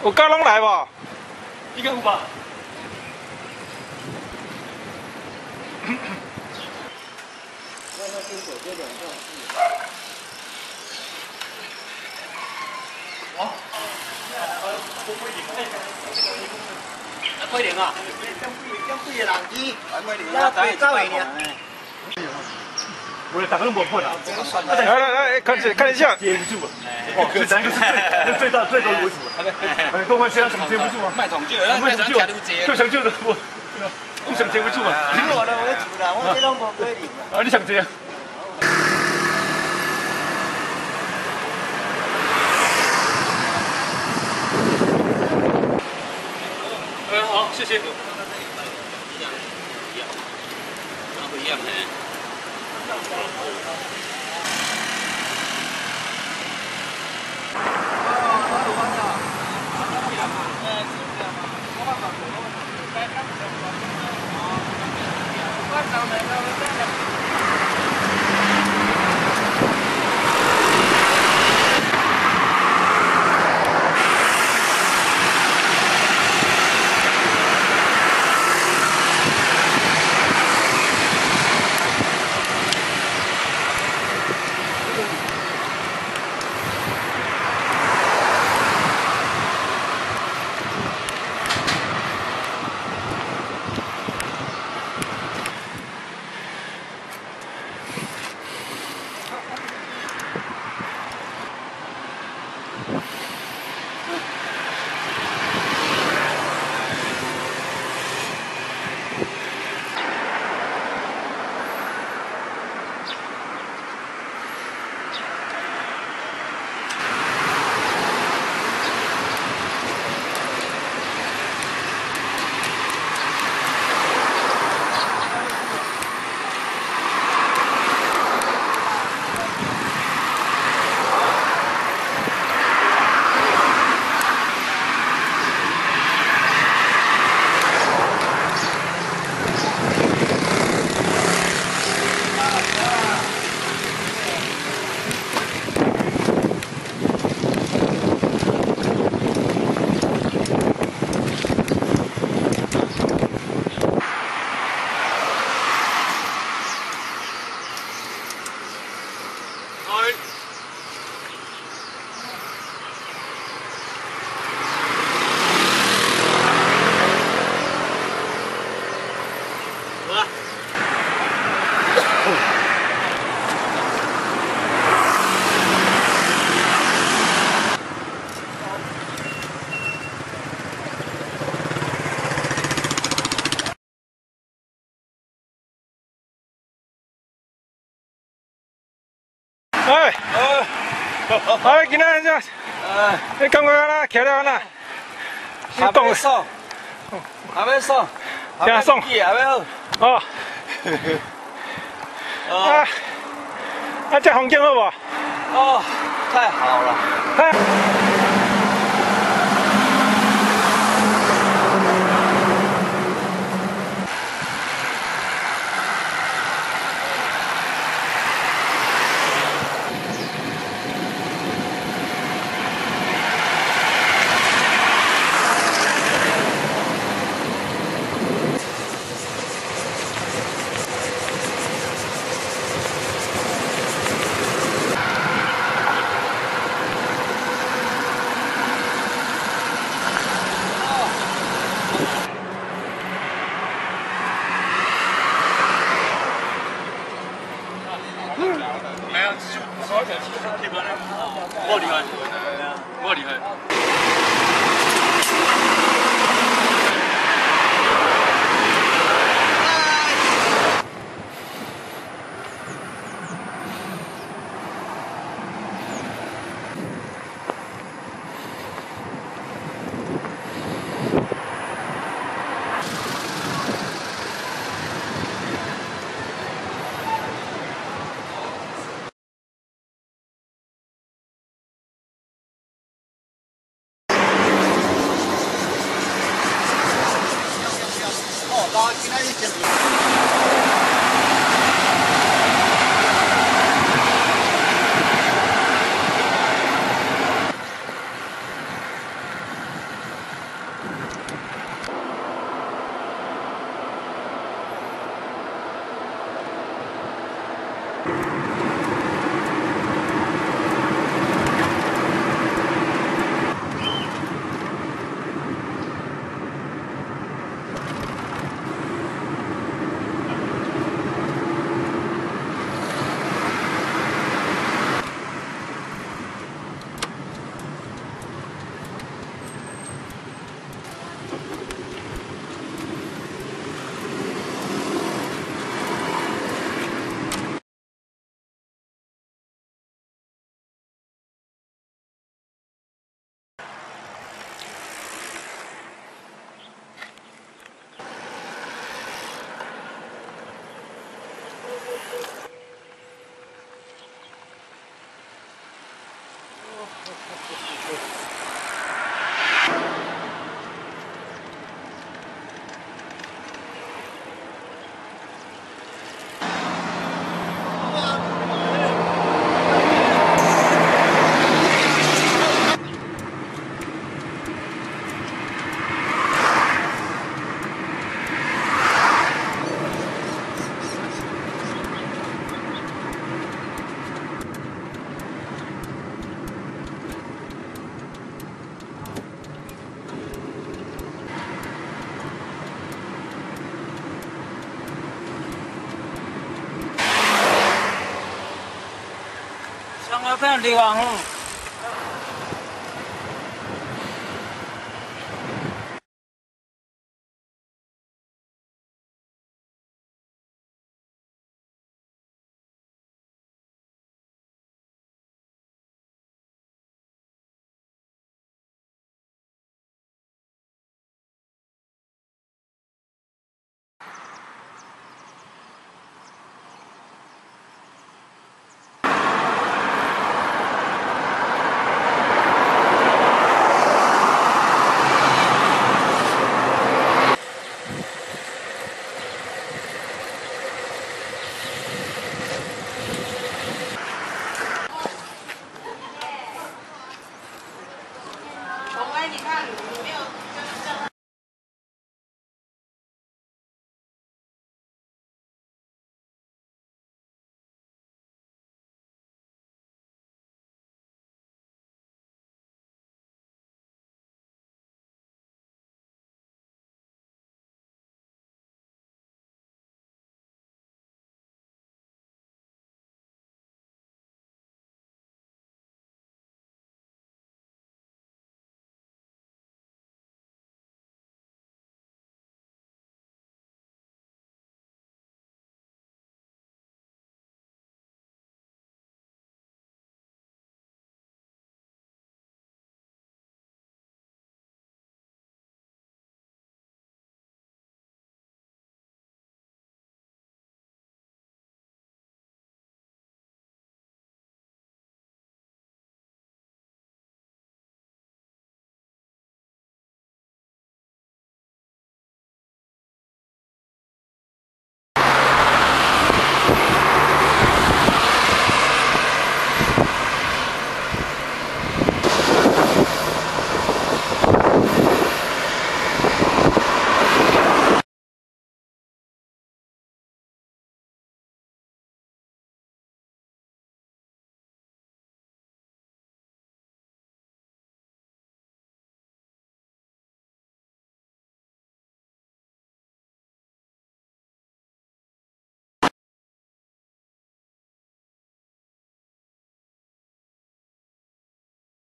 我刚弄来吧？一个有吧。吧。快点啊！那对走的呢？我大家都无破啦。来来来，看一看一下。接不住啊！哦，是三个最最大最多为主啊！哎，公安现在怎么接不住啊？卖桶酒，卖桶酒啊！就想不想接不住啊！我了，我住啦，我这拢无可能。啊，你想接？谢谢。不一样的。哎，哎，哎，今天这，你感觉哪？骑了哪？你冻死，还没爽，还没爽，还没好。哦，啊，啊，这风景好不？哦，太好了。上个片地方吼。